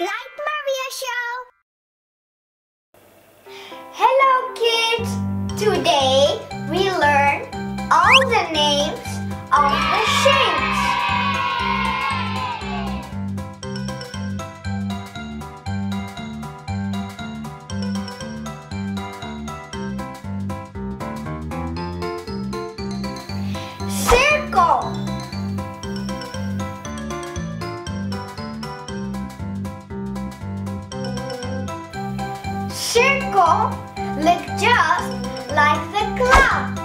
Like Maria Show. Hello kids! Today we learn all the names of the shapes. Circle. Circle look just like the clock.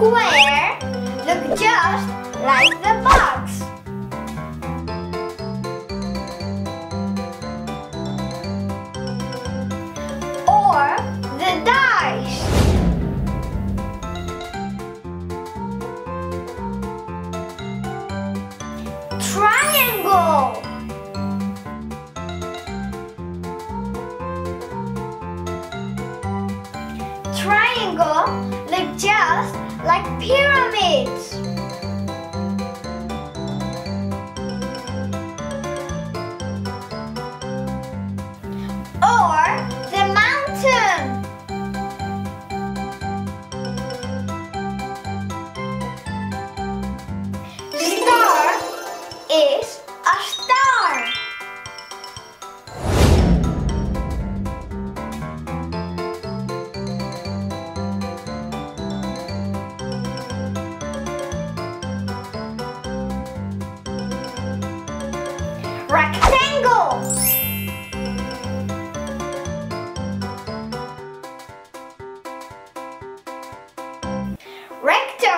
Square look just like the box. Like pyramids.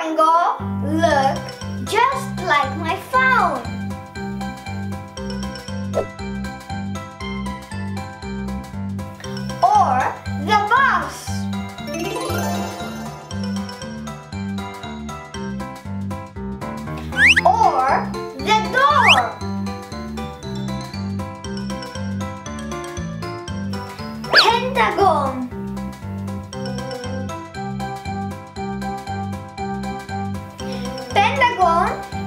Rectangle look just like my phone. Or the bus. Or the door. Pentagon.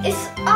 Pentagon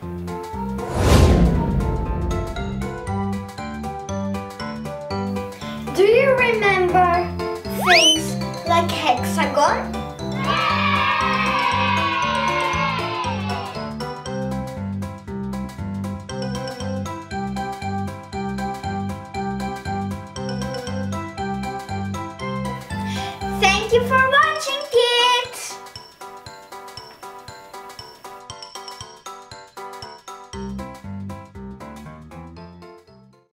remember things like hexagon? Thank you for